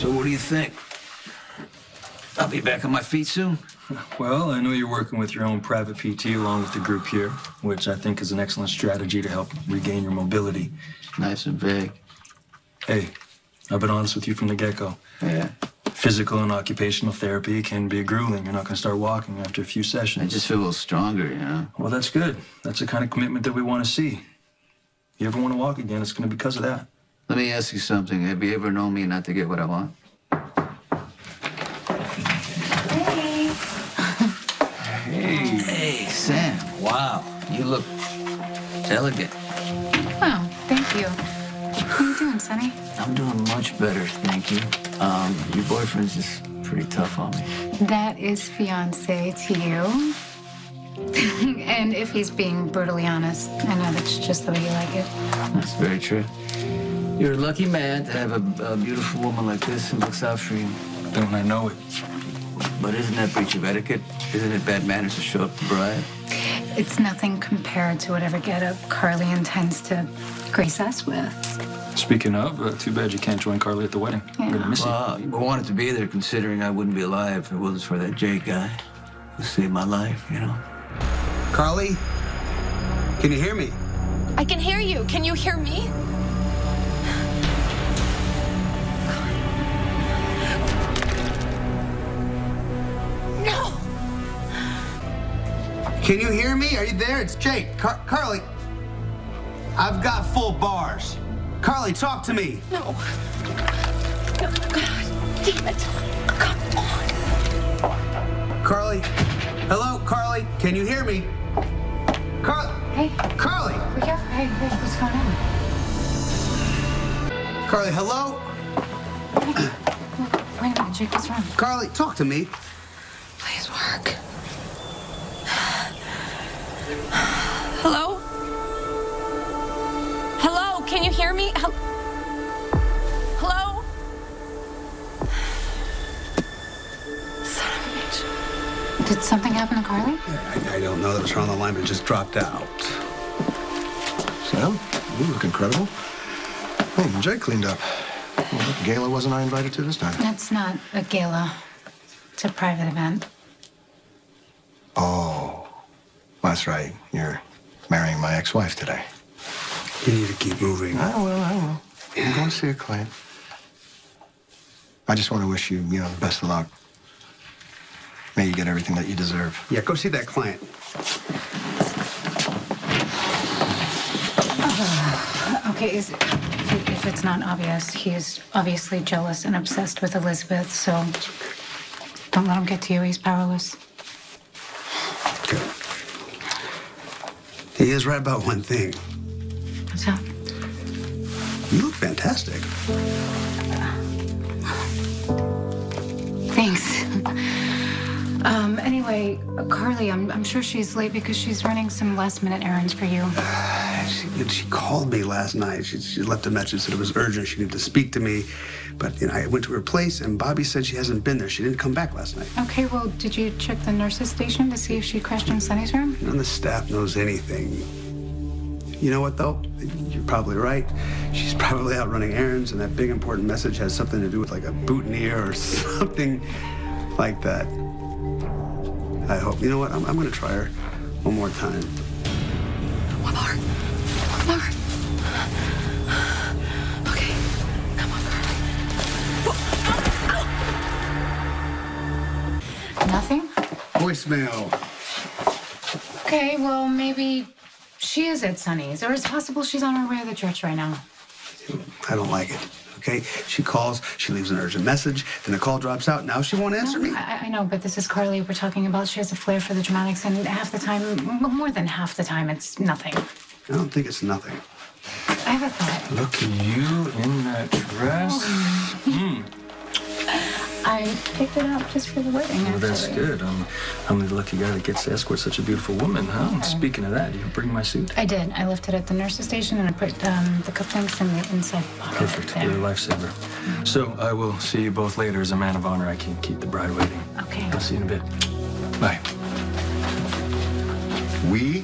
So what do you think? I'll be back on my feet soon. Well, I know you're working with your own private PT along with the group here, which I think is an excellent strategy to help regain your mobility. Nice and vague. Hey, I've been honest with you from the get go. Yeah. Physical and occupational therapy can be grueling. You're not going to start walking after a few sessions. I just feel a little stronger, you know? Well, that's good. That's the kind of commitment that we want to see. You ever want to walk again, it's going to be because of that. Let me ask you something. Have you ever known me not to get what I want? Hey. Hey, Sam. Wow. You look elegant. Oh, thank you. How are you doing, Sonny? I'm doing much better, thank you. Um, your boyfriend's just pretty tough on me. That is fiance to you. and if he's being brutally honest, I know that's just the way you like it. That's very true. You're a lucky man to have a, a beautiful woman like this who looks out for you. Don't I know it? But isn't that breach of etiquette? Isn't it bad manners to show up to bride? It's nothing compared to whatever getup Carly intends to grace us with. Speaking of, uh, too bad you can't join Carly at the wedding. I'm going to Yeah. miss you. Well, you wanted to be there considering I wouldn't be alive if it wasn't for that Jake guy who saved my life, you know? Carly, can you hear me? I can hear you. Can you hear me? Can you hear me? Are you there? It's Jake. Car- Carly, I've got full bars. Carly, talk to me. No. No, God damn it. Come on. Carly, hello, Carly, can you hear me? Carly, Hey, Carly, yeah, hey, hey, what's going on? Carly, hello, Wait a minute, Jake, what's wrong? Carly, talk to me. Please work. Hello? Hello? Can you hear me? Hel- Hello? Son of a bitch. Did something happen to Carly? I, I don't know that was on the line, but it just dropped out. Sam, you look incredible. Hey, Jake cleaned up. Well, what gala wasn't I invited to this time? That's not a gala. It's a private event. Oh, that's right. You're marrying my ex-wife today. You need to keep moving. I will, I will. I'm going to see a client. I just want to wish you, you know, the best of luck. May you get everything that you deserve. Yeah, go see that client. Uh, okay, is, if if it's not obvious, he is obviously jealous and obsessed with Elizabeth, so don't let him get to you. He's powerless. Good. He is right about one thing. So, You look fantastic. Uh, Um, anyway, Carly, I'm, I'm sure she's late because she's running some last minute errands for you. She, she called me last night. She, she left a message said it was urgent. She needed to speak to me. But you know, I went to her place, and Bobby said she hasn't been there. She didn't come back last night. Okay, well, did you check the nurse's station to see if she crashed in Sonny's room? None of the staff knows anything. You know what, though? You're probably right. She's probably out running errands, and that big important message has something to do with like a boutonniere or something like that. I hope. You know what? I'm, I'm going to try her one more time. One more. One more. Okay. Come on, Carly. Nothing? Voicemail. Okay, well, maybe she is at Sonny's, or it's possible she's on her way to the church right now. I don't like it. Okay? She calls, she leaves an urgent message, then the call drops out. Now she won't answer me. I, I know, but this is Carly we're talking about. She has a flair for the dramatics, and half the time, more than half the time, it's nothing. I don't think it's nothing. I have a thought. Look at you in that dress. Oh. Hmm. I picked it up just for the wedding. Well, that's good. I'm, I'm the lucky guy that gets to escort such a beautiful woman, huh? And Speaking of that, you bring my suit? I did. I left it at the nurse's station, and I put um, the cufflinks in the inside pocket. Perfect. There. You're a lifesaver. So I will see you both later. As a man of honor, I can't keep the bride waiting. Okay. I'll see you in a bit. Bye. We